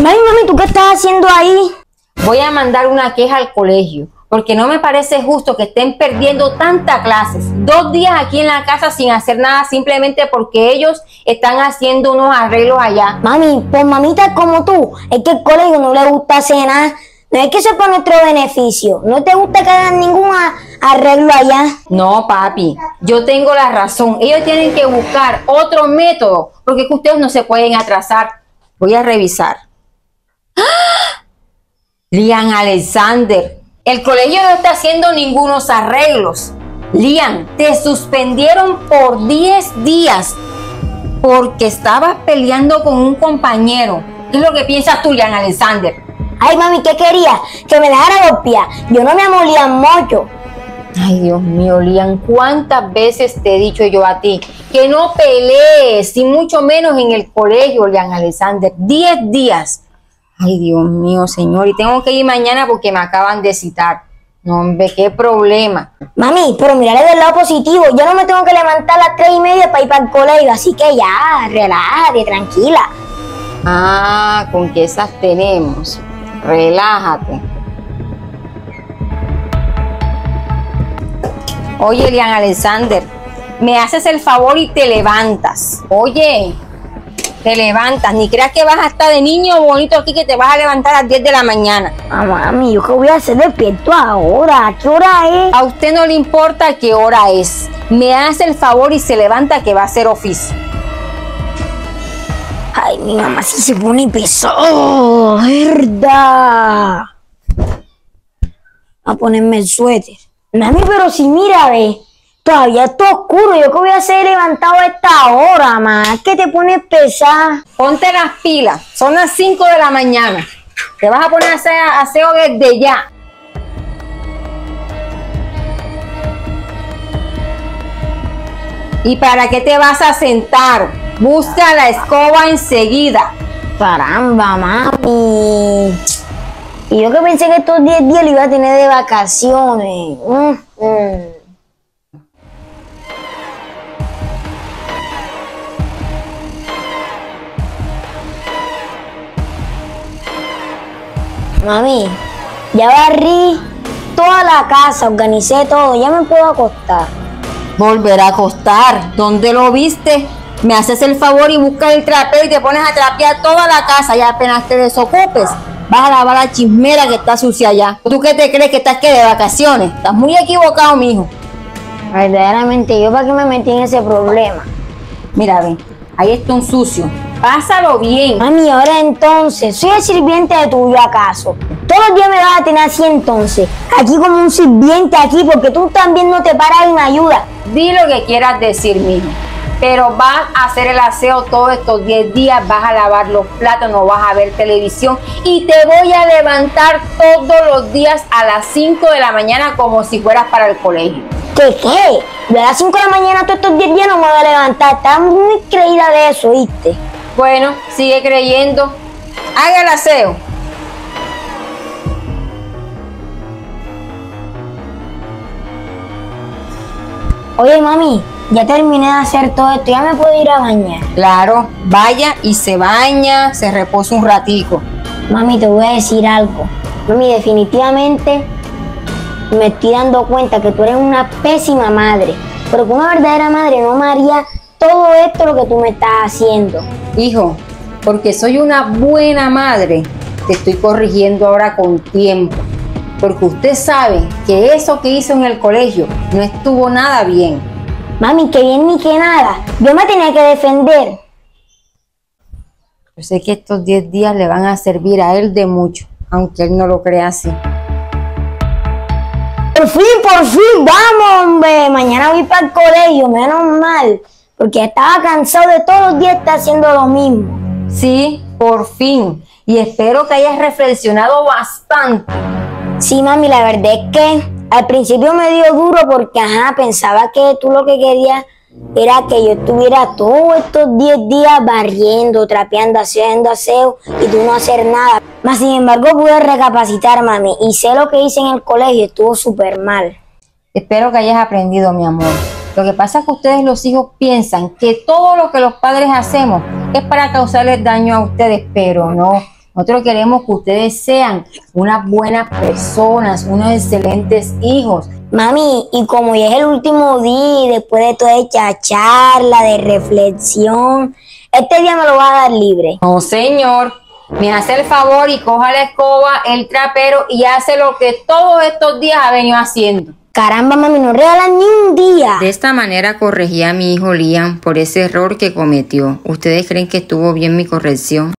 Mami, mami, ¿tú qué estás haciendo ahí? Voy a mandar una queja al colegio, porque no me parece justo que estén perdiendo tantas clases. Dos días aquí en la casa sin hacer nada, simplemente porque ellos están haciendo unos arreglos allá. Mami, por mamita como tú, es que el colegio no le gusta hacer nada. No es que sea para nuestro beneficio. No te gusta que hagan ningún arreglo allá. No, papi, yo tengo la razón. Ellos tienen que buscar otro método, porque es que ustedes no se pueden atrasar. Voy a revisar. Lian Alexander, el colegio no está haciendo ningunos arreglos. Lian, te suspendieron por 10 días porque estabas peleando con un compañero. ¿Qué es lo que piensas tú, Lian Alexander? Ay, mami, ¿qué quería? Que me dejara golpear. Yo no me amolía mucho. Ay, Dios mío, Lian, ¿cuántas veces te he dicho yo a ti que no pelees, y mucho menos en el colegio, Lian Alexander? Diez días. Ay, Dios mío, señor, y tengo que ir mañana porque me acaban de citar. No, hombre, qué problema. Mami, pero miraré del lado positivo. Yo no me tengo que levantar a las tres y media para ir para el colegio. Así que ya, relájate, tranquila. Ah, con que esas tenemos. Relájate. Oye, Lian Alexander, me haces el favor y te levantas. Oye, te levantas. Ni creas que vas a estar de niño bonito aquí que te vas a levantar a las 10 de la mañana. Ah, mami, ¿yo qué voy a hacer despierto ahora? ¿A qué hora es? A usted no le importa qué hora es. Me hace el favor y se levanta que va a hacer oficio. Ay, mi mamá sí se pone pesado, ¿verdad? A ponerme el suéter. Mami, pero si mira, ve, todavía está oscuro. ¿Yo qué voy a hacer levantado a esta hora, ma? ¿Qué te pones pesada? Ponte las pilas. Son las 5 de la mañana. Te vas a poner a hacer aseo desde ya. ¿Y para qué te vas a sentar? Busca la escoba enseguida. Caramba, mami. Y yo que pensé que estos 10 días lo iba a tener de vacaciones. Mm, mm. Mami, ya barrí toda la casa, organicé todo, ya me puedo acostar. Volver a acostar. ¿Dónde lo viste? Me haces el favor y buscas el trapeo y te pones a trapear toda la casa y apenas te desocupes. Vas a lavar la chismera que está sucia allá. ¿Tú qué te crees que estás que de vacaciones? Estás muy equivocado, mijo. Verdaderamente, ¿yo para qué me metí en ese problema? Mira, ven, ahí está un sucio. Pásalo bien. Mami, ahora entonces, ¿soy el sirviente de tuyo acaso? Todos los días me vas a tener así entonces, aquí como un sirviente aquí, porque tú también no te paras y me ayudas. Di lo que quieras decir, mijo. Pero vas a hacer el aseo todos estos 10 días, vas a lavar los platos, no vas a ver televisión y te voy a levantar todos los días a las 5 de la mañana como si fueras para el colegio. ¿Qué qué? Yo a las 5 de la mañana todos estos 10 días no me voy a levantar, estaba muy creída de eso, ¿viste? Bueno, sigue creyendo. Haga el aseo. Oye, mami, ya terminé de hacer todo esto, ya me puedo ir a bañar. Claro, vaya y se baña, se reposa un ratico. Mami, te voy a decir algo. Mami, definitivamente me estoy dando cuenta que tú eres una pésima madre. Pero que una verdadera madre no me haría todo esto lo que tú me estás haciendo. Hijo, porque soy una buena madre, te estoy corrigiendo ahora con tiempo. Porque usted sabe que eso que hizo en el colegio no estuvo nada bien. Mami, que bien ni que nada. Yo me tenía que defender. Yo sé que estos 10 días le van a servir a él de mucho, aunque él no lo crea así. Por fin, por fin, vamos, hombre. Mañana voy para el colegio, menos mal. Porque estaba cansado de todos los días estar haciendo lo mismo. Sí, por fin. Y espero que hayas reflexionado bastante. Sí, mami, la verdad es que al principio me dio duro porque, ajá, pensaba que tú lo que querías era que yo estuviera todos estos 10 días barriendo, trapeando, haciendo aseo y tú no hacer nada. Mas, sin embargo, pude recapacitar, mami, y sé lo que hice en el colegio, estuvo súper mal. Espero que hayas aprendido, mi amor. Lo que pasa es que ustedes los hijos piensan que todo lo que los padres hacemos es para causarles daño a ustedes, pero no. Nosotros queremos que ustedes sean unas buenas personas, unos excelentes hijos. Mami, y como ya es el último día y después de toda esta charla de reflexión, este día me lo va a dar libre. No, señor. Me hace el favor y coja la escoba, el trapero y hace lo que todos estos días ha venido haciendo. Caramba, mami, no regalan ni un día. De esta manera corregí a mi hijo Liam por ese error que cometió. ¿Ustedes creen que estuvo bien mi corrección?